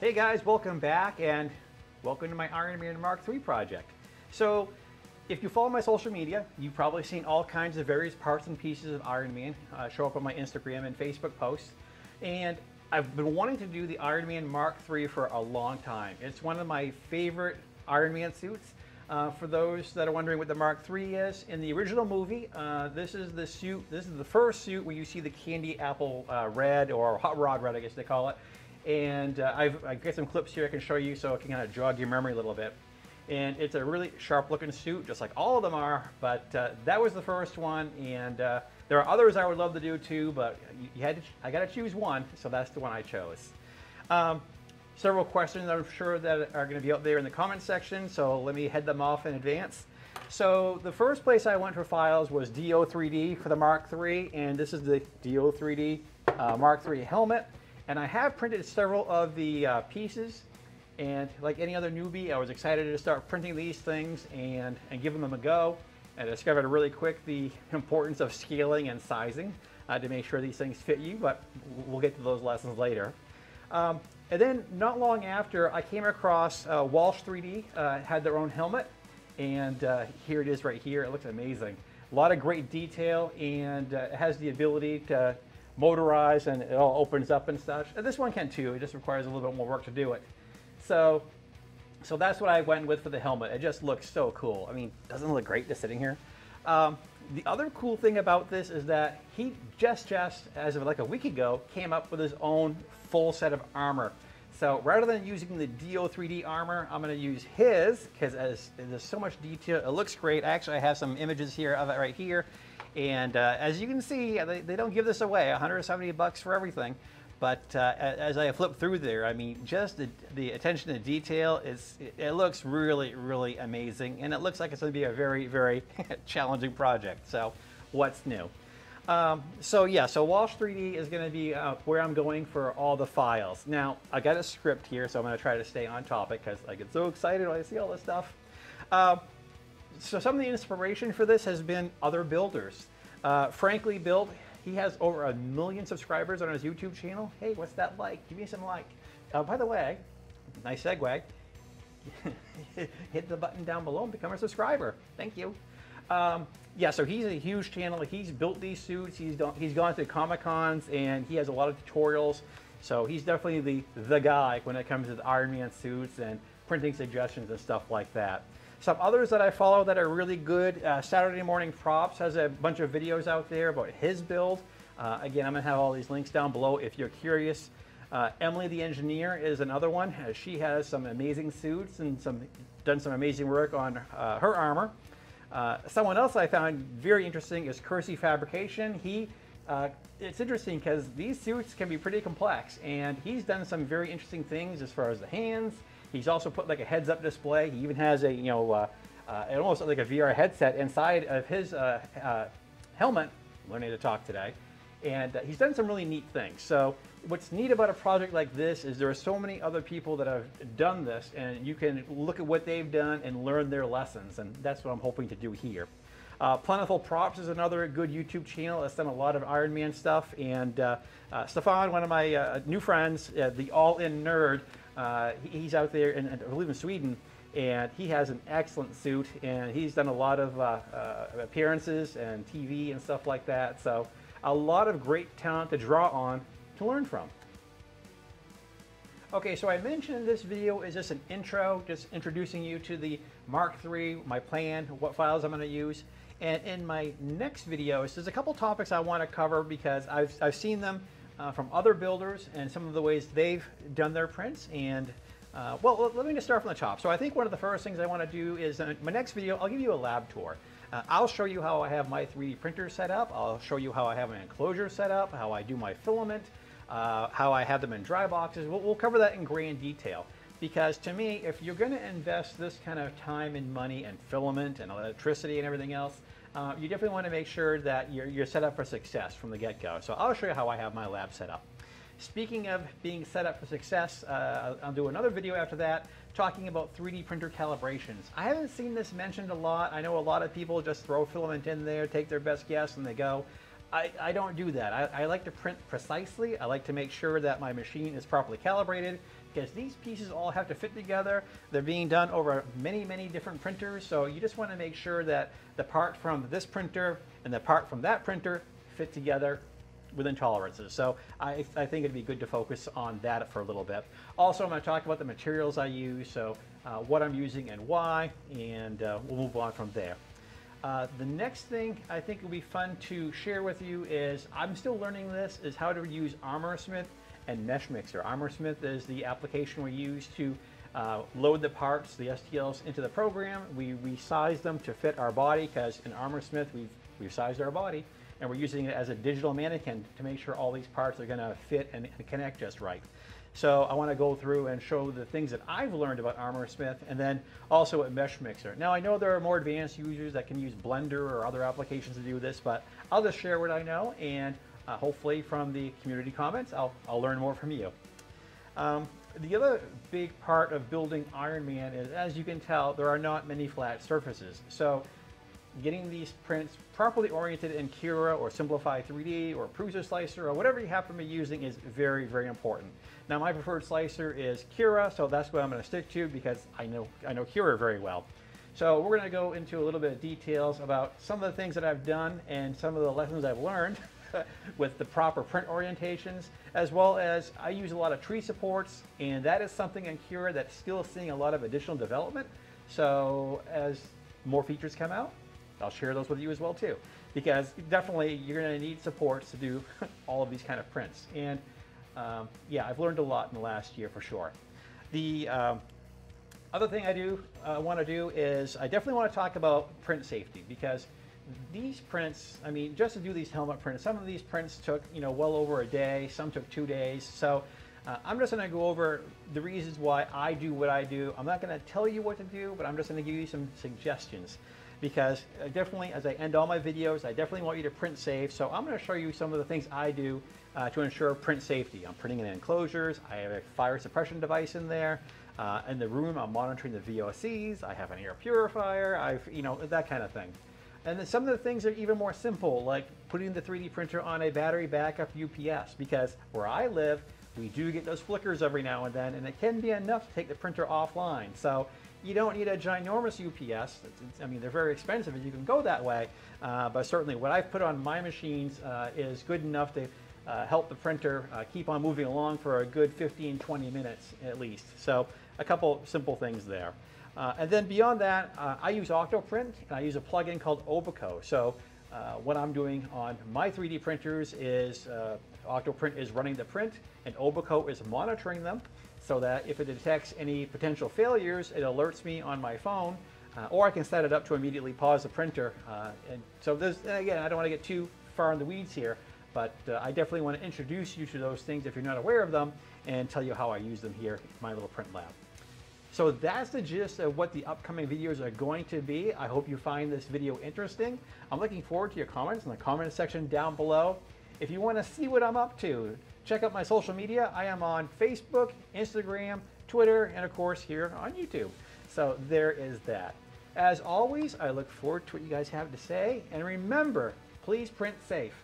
Hey guys, welcome back and welcome to my Iron Man Mark III project. So, if you follow my social media, you've probably seen all kinds of various parts and pieces of Iron Man uh, show up on my Instagram and Facebook posts. And I've been wanting to do the Iron Man Mark III for a long time. It's one of my favorite Iron Man suits. Uh, for those that are wondering what the Mark III is, in the original movie, uh, this is the suit, this is the first suit where you see the candy apple uh, red, or hot rod red, I guess they call it. And uh, I've, I've got some clips here I can show you so it can kind of jog your memory a little bit. And it's a really sharp looking suit, just like all of them are, but uh, that was the first one. And uh, there are others I would love to do too, but you had to, I got to choose one, so that's the one I chose. Um, several questions I'm sure that are going to be out there in the comment section, so let me head them off in advance. So the first place I went for files was DO3D for the Mark III, and this is the DO3D uh, Mark III helmet. And I have printed several of the uh, pieces. And like any other newbie, I was excited to start printing these things and, and giving them a go. And I discovered really quick the importance of scaling and sizing uh, to make sure these things fit you, but we'll get to those lessons later. Um, and then not long after, I came across uh, Walsh 3D, uh, had their own helmet. And uh, here it is right here. It looks amazing. A lot of great detail and uh, it has the ability to motorized and it all opens up and such. And this one can too, it just requires a little bit more work to do it. So, so that's what I went with for the helmet. It just looks so cool. I mean, doesn't look great just sitting here? Um, the other cool thing about this is that he just, just as of like a week ago, came up with his own full set of armor. So rather than using the DO3D armor, I'm going to use his because as there's so much detail. It looks great. Actually, I have some images here of it right here. And uh, as you can see, they, they, don't give this away, 170 bucks for everything. But uh, as I flip through there, I mean, just the, the attention to detail, is, it, it looks really, really amazing. And it looks like it's going to be a very, very challenging project. So what's new? Um, so yeah, so Walsh 3D is going to be uh, where I'm going for all the files. Now, I got a script here, so I'm going to try to stay on topic because I get so excited when I see all this stuff. So some of the inspiration for this has been other builders. Uh, Frankly Built, he has over a million subscribers on his YouTube channel. Hey, what's that like? Give me some like. Uh, by the way, nice segue. Hit the button down below and become a subscriber. Thank you. Um, yeah, so he's a huge channel. He's built these suits. He's done, he's gone to Comic Cons and he has a lot of tutorials. So he's definitely the the guy when it comes to the Iron Man suits and printing suggestions and stuff like that. Some others that I follow that are really good, uh, Saturday Morning Props has a bunch of videos out there about his build. Uh, again, I'm gonna have all these links down below if you're curious. Uh, Emily the Engineer is another one. She has some amazing suits and some done some amazing work on uh, her armor. Uh, someone else I found very interesting is Kersey Fabrication. He it's interesting because these suits can be pretty complex and he's done some very interesting things as far as the hands, He's also put like a heads-up display. He even has a, you know, uh, uh, almost like a VR headset inside of his uh, uh, helmet. Learning to talk today. And uh, he's done some really neat things. So what's neat about a project like this is there are so many other people that have done this and you can look at what they've done and learn their lessons. And that's what I'm hoping to do here. Uh, Plentiful Props is another good YouTube channel that's done a lot of Iron Man stuff. And uh, uh, Stefan, one of my uh, new friends, the All In Nerd, uh, he's out there, in, I believe in Sweden, and he has an excellent suit, and he's done a lot of uh, uh, appearances and TV and stuff like that. So a lot of great talent to draw on to learn from. Okay, so I mentioned this video is just an intro, just introducing you to the Mark III, my plan, what files I'm going to use. And in my next videos, there's a couple topics I want to cover because I've, I've seen them uh, from other builders and some of the ways they've done their prints. And uh, well, let me just start from the top. So I think one of the first things I want to do is in uh, my next video, I'll give you a lab tour. Uh, I'll show you how I have my 3D printer set up. I'll show you how I have an enclosure set up, how I do my filament, uh, how I have them in dry boxes. We'll, we'll cover that in grand detail. Because to me, if you're going to invest this kind of time and money and filament and electricity and everything else, uh, you definitely want to make sure that you're, you're set up for success from the get-go. So I'll show you how I have my lab set up. Speaking of being set up for success, uh, I'll do another video after that talking about 3D printer calibrations. I haven't seen this mentioned a lot. I know a lot of people just throw filament in there, take their best guess, and they go. I, I don't do that. I, I, like to print precisely. I like to make sure that my machine is properly calibrated because these pieces all have to fit together. They're being done over many, many different printers. So you just want to make sure that the part from this printer and the part from that printer fit together within tolerances. So I, I think it'd be good to focus on that for a little bit. Also, I'm going to talk about the materials I use, so uh, what I'm using and why, and uh, we'll move on from there. Uh, the next thing I think will be fun to share with you is I'm still learning this is how to use Armorsmith and Mesh Mixer. Armorsmith is the application we use to uh, load the parts, the STLs into the program. We resize them to fit our body because in Armorsmith we've, we've sized our body and we're using it as a digital mannequin to make sure all these parts are going to fit and, and connect just right. So I want to go through and show the things that I've learned about Armorsmith and then also at Mesh Mixer. Now I know there are more advanced users that can use Blender or other applications to do this, but I'll just share what I know and uh, hopefully from the community comments, I'll, I'll learn more from you. Um, the other big part of building Iron Man is, as you can tell, there are not many flat surfaces. So getting these prints properly oriented in Cura or Simplify 3D or Prusa Slicer or whatever you happen to be using is very, very important. Now my preferred slicer is Cura, so that's what I'm going to stick to because I know, I know Cura very well. So we're going to go into a little bit of details about some of the things that I've done and some of the lessons I've learned with the proper print orientations, as well as I use a lot of tree supports, and that is something in Cura that's still seeing a lot of additional development. So as more features come out, I'll share those with you as well too, because definitely you're going to need supports to do all of these kind of prints. And um, yeah, I've learned a lot in the last year for sure. The um, other thing I do uh, want to do is I definitely want to talk about print safety because these prints, I mean, just to do these helmet prints, some of these prints took, you know, well over a day, some took two days. So uh, I'm just going to go over the reasons why I do what I do. I'm not going to tell you what to do, but I'm just going to give you some suggestions because uh, definitely as I end all my videos, I definitely want you to print safe. So I'm going to show you some of the things I do uh, to ensure print safety. I'm printing in enclosures. I have a fire suppression device in there. Uh, in the room, I'm monitoring the VOCs. I have an air purifier. I've, you know, that kind of thing. And then some of the things are even more simple, like putting the 3D printer on a battery backup UPS, because where I live, we do get those flickers every now and then, and it can be enough to take the printer offline. So you don't need a ginormous UPS. It's, it's, I mean, they're very expensive, and you can go that way. Uh, but certainly, what I've put on my machines uh, is good enough to uh, help the printer uh, keep on moving along for a good 15, 20 minutes at least. So a couple simple things there. Uh, and then beyond that, uh, I use Octoprint, and I use a plugin called Obico. So what I'm doing on my 3D printers is Octoprint is running the print, and Obico is monitoring them so that if it detects any potential failures, it alerts me on my phone, uh, or I can set it up to immediately pause the printer. Uh, and so again, I don't want to get too far in the weeds here, but uh, I definitely want to introduce you to those things if you're not aware of them and tell you how I use them here in my little print lab. So that's the gist of what the upcoming videos are going to be. I hope you find this video interesting. I'm looking forward to your comments in the comment section down below. If you want to see what I'm up to, Check out my social media. I am on Facebook, Instagram, Twitter, and of course here on YouTube. So there is that. As always, I look forward to what you guys have to say. And remember, please print safe.